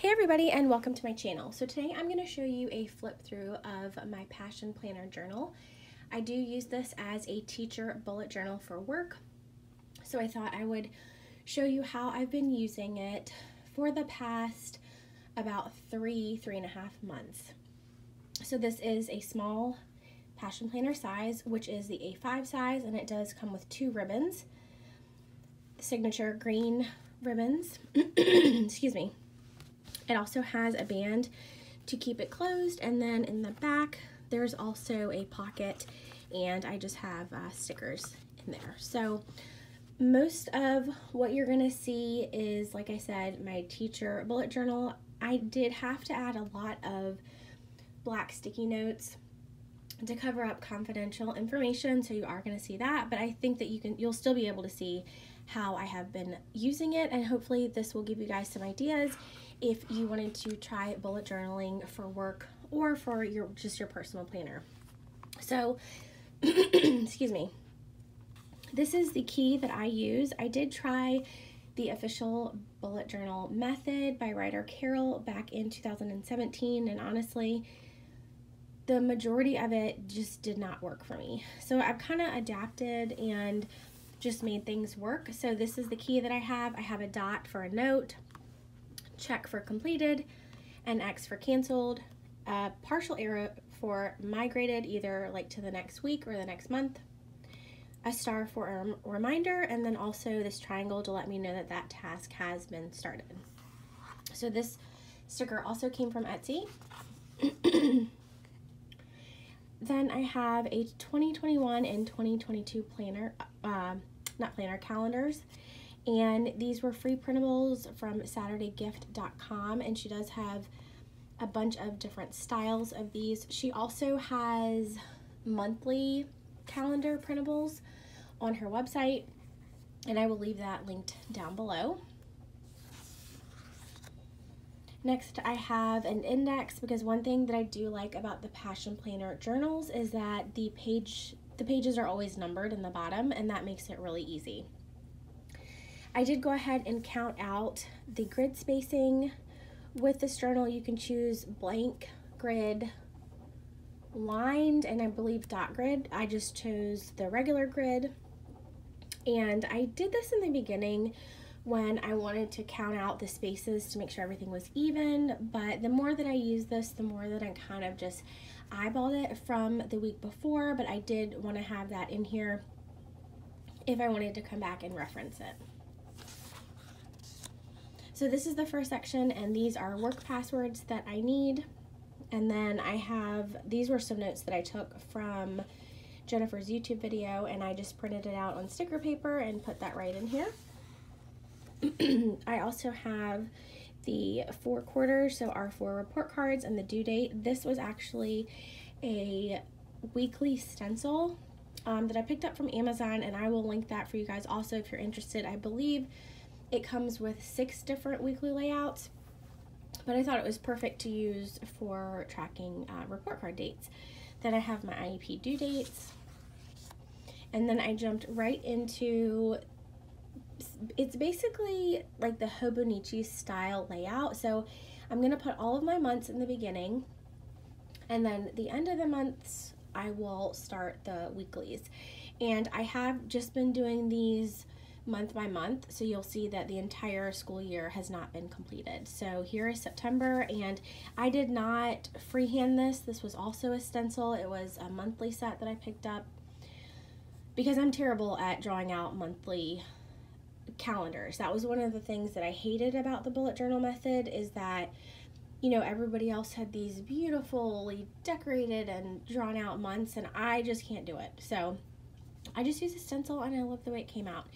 Hey everybody and welcome to my channel. So today I'm going to show you a flip through of my Passion Planner journal. I do use this as a teacher bullet journal for work. So I thought I would show you how I've been using it for the past about three, three and a half months. So this is a small Passion Planner size, which is the A5 size, and it does come with two ribbons, signature green ribbons, excuse me, it also has a band to keep it closed and then in the back there's also a pocket and I just have uh, stickers in there. So most of what you're gonna see is, like I said, my teacher bullet journal. I did have to add a lot of black sticky notes to cover up confidential information so you are to see that but I think that you can you'll still be able to see how I have been using it and hopefully this will give you guys some ideas if you wanted to try bullet journaling for work or for your just your personal planner. So, excuse me. This is the key that I use. I did try the official bullet journal method by Ryder Carroll back in 2017 and honestly the majority of it just did not work for me. So I've kind of adapted and just made things work. So this is the key that I have. I have a dot for a note, check for completed, an X for canceled, a partial arrow for migrated either like to the next week or the next month, a star for a reminder, and then also this triangle to let me know that that task has been started. So this sticker also came from Etsy. then I have a 2021 and 2022 planner, uh, not planner, calendars and these were free printables from SaturdayGift.com and she does have a bunch of different styles of these. She also has monthly calendar printables on her website and I will leave that linked down below. Next, I have an index because one thing that I do like about the Passion Planner journals is that the page the pages are always numbered in the bottom and that makes it really easy. I did go ahead and count out the grid spacing. With this journal, you can choose blank grid, lined, and I believe dot grid. I just chose the regular grid. And I did this in the beginning when I wanted to count out the spaces to make sure everything was even. But the more that I use this, the more that I kind of just eyeballed it from the week before. But I did want to have that in here if I wanted to come back and reference it. So this is the first section and these are work passwords that I need. And then I have, these were some notes that I took from Jennifer's YouTube video and I just printed it out on sticker paper and put that right in here. I also have the four quarters, so our four report cards and the due date. This was actually a weekly stencil um, that I picked up from Amazon and I will link that for you guys also if you're interested. I believe it comes with six different weekly layouts, but I thought it was perfect to use for tracking uh, report card dates. Then I have my IEP due dates, and then I jumped right into it's basically like the Hobonichi style layout. So I'm gonna put all of my months in the beginning, and then the end of the months I will start the weeklies. And I have just been doing these month by month so you'll see that the entire school year has not been completed. So here is September and I did not freehand this. This was also a stencil. It was a monthly set that I picked up. Because I'm terrible at drawing out monthly calendars. That was one of the things that I hated about the bullet journal method is that you know everybody else had these beautifully decorated and drawn out months and I just can't do it. So I just use a stencil and I love the way it came out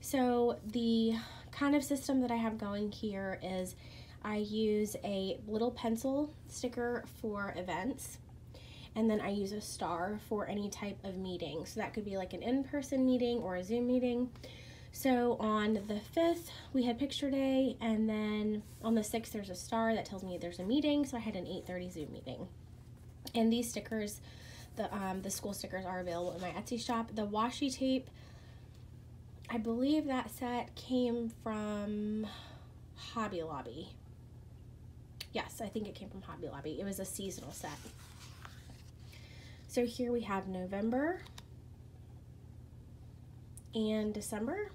so the kind of system that I have going here is I use a little pencil sticker for events and then I use a star for any type of meeting. So that could be like an in-person meeting or a Zoom meeting. So on the 5th, we had picture day, and then on the 6th, there's a star that tells me there's a meeting, so I had an 8.30 Zoom meeting. And these stickers, the, um, the school stickers are available in my Etsy shop. The washi tape, I believe that set came from Hobby Lobby. Yes, I think it came from Hobby Lobby. It was a seasonal set. So here we have November and December.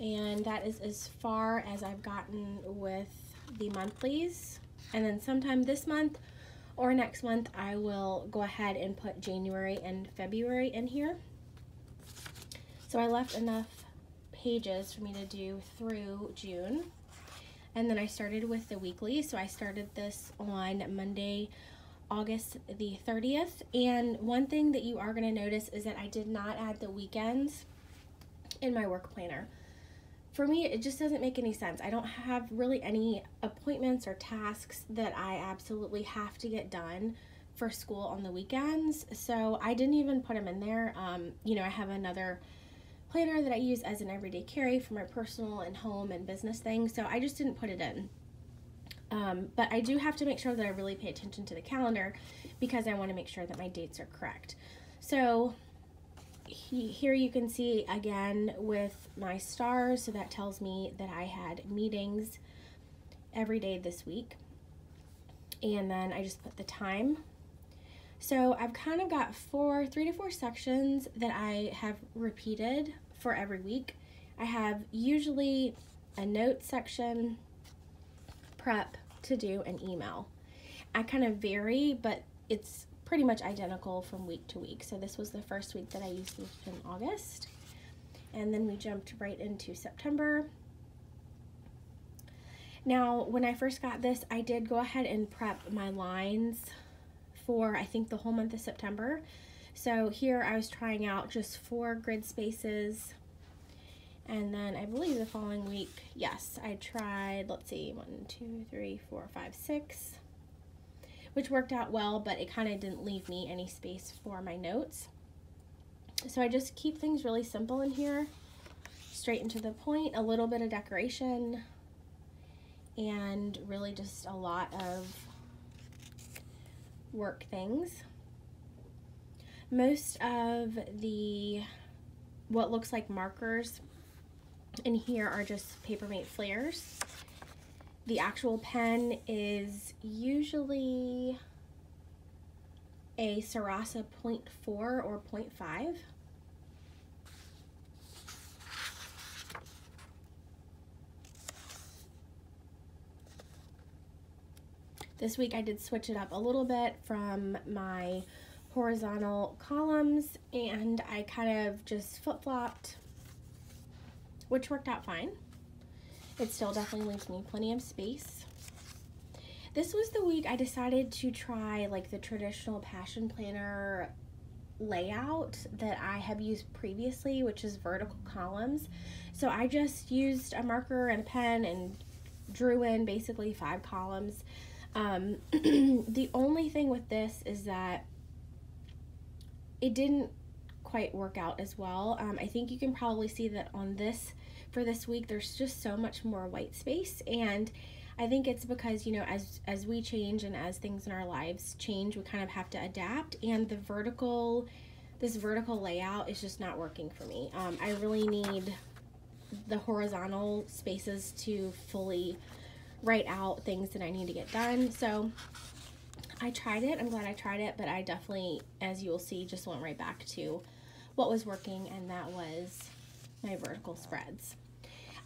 And that is as far as I've gotten with the monthlies. And then sometime this month or next month, I will go ahead and put January and February in here. So I left enough pages for me to do through June. And then I started with the weekly. So I started this on Monday, August the 30th. And one thing that you are going to notice is that I did not add the weekends in my work planner. For me, it just doesn't make any sense. I don't have really any appointments or tasks that I absolutely have to get done for school on the weekends. So I didn't even put them in there. Um, you know, I have another planner that I use as an everyday carry for my personal and home and business things. So I just didn't put it in. Um, but I do have to make sure that I really pay attention to the calendar because I want to make sure that my dates are correct. So he, here you can see again with my stars, so that tells me that I had meetings every day this week. And then I just put the time. So I've kind of got four, three to four sections that I have repeated for every week. I have usually a note section, prep, to do, and email. I kind of vary, but it's pretty much identical from week to week. So this was the first week that I used this in August. And then we jumped right into September. Now, when I first got this, I did go ahead and prep my lines for, I think, the whole month of September. So here I was trying out just four grid spaces. And then I believe the following week, yes, I tried, let's see, one, two, three, four, five, six, which worked out well, but it kind of didn't leave me any space for my notes. So I just keep things really simple in here, straight into the point, a little bit of decoration, and really just a lot of work things. Most of the what looks like markers in here are just Papermate Flairs. The actual pen is usually a Sarasa 0.4 or 0.5. This week I did switch it up a little bit from my horizontal columns and I kind of just flip-flopped, which worked out fine. It still definitely leaves me plenty of space. This was the week I decided to try like the traditional Passion Planner layout that I have used previously, which is vertical columns. So I just used a marker and a pen and drew in basically five columns. Um, the only thing with this is that it didn't quite work out as well. Um, I think you can probably see that on this, for this week, there's just so much more white space. And I think it's because, you know, as, as we change and as things in our lives change, we kind of have to adapt. And the vertical, this vertical layout is just not working for me. Um, I really need the horizontal spaces to fully write out things that I need to get done. So I tried it. I'm glad I tried it, but I definitely, as you will see, just went right back to what was working, and that was my vertical spreads.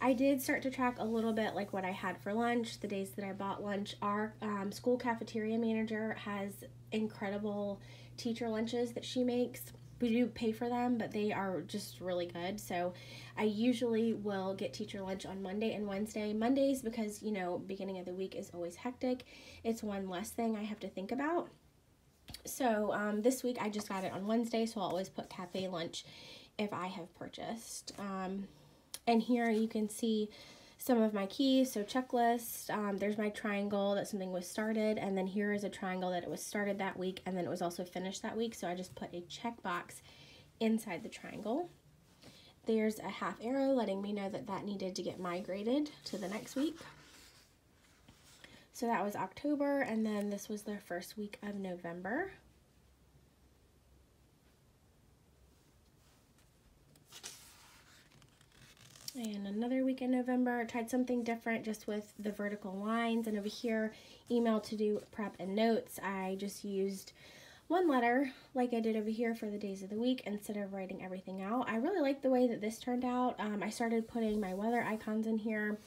I did start to track a little bit like what I had for lunch, the days that I bought lunch. Our um, school cafeteria manager has incredible teacher lunches that she makes we do pay for them, but they are just really good. So I usually will get teacher lunch on Monday and Wednesday. Mondays, because, you know, beginning of the week is always hectic, it's one less thing I have to think about. So um, this week I just got it on Wednesday, so I'll always put cafe lunch if I have purchased. Um, and here you can see some of my keys. So checklist, um, there's my triangle that something was started. And then here is a triangle that it was started that week and then it was also finished that week. So I just put a checkbox inside the triangle. There's a half arrow letting me know that that needed to get migrated to the next week. So that was October and then this was the first week of November. And another week in November. I Tried something different just with the vertical lines. And over here, email to do prep and notes, I just used one letter like I did over here for the days of the week instead of writing everything out. I really like the way that this turned out. Um, I started putting my weather icons in here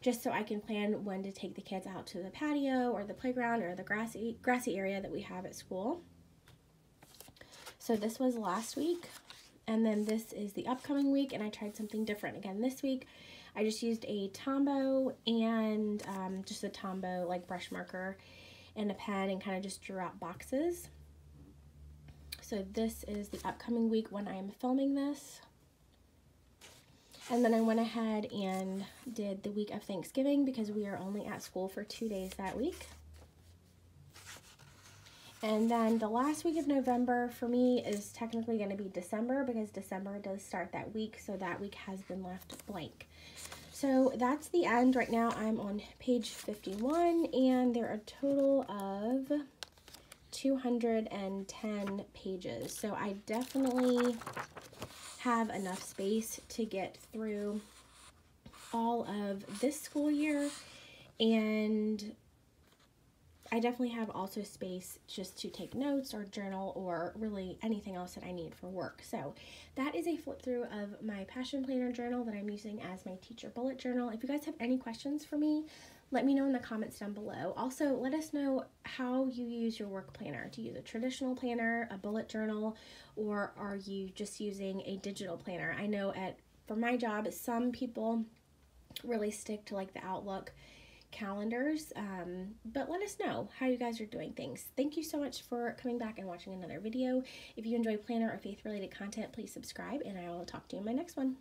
just so I can plan when to take the kids out to the patio or the playground or the grassy, grassy area that we have at school. So this was last week. And then this is the upcoming week, and I tried something different again this week. I just used a Tombow and um, just a Tombow like brush marker and a pen and kind of just drew out boxes. So this is the upcoming week when I am filming this. And then I went ahead and did the week of Thanksgiving because we are only at school for two days that week. And then the last week of November for me is technically going to be December because December does start that week, so that week has been left blank. So that's the end. Right now I'm on page 51 and there are a total of 210 pages. So I definitely have enough space to get through all of this school year and I definitely have also space just to take notes or journal or really anything else that I need for work. So that is a flip through of my Passion Planner journal that I'm using as my teacher bullet journal. If you guys have any questions for me, let me know in the comments down below. Also, let us know how you use your work planner. Do you use a traditional planner, a bullet journal, or are you just using a digital planner? I know at for my job, some people really stick to like the Outlook calendars. Um, but let us know how you guys are doing things. Thank you so much for coming back and watching another video. If you enjoy planner or faith related content, please subscribe and I will talk to you in my next one.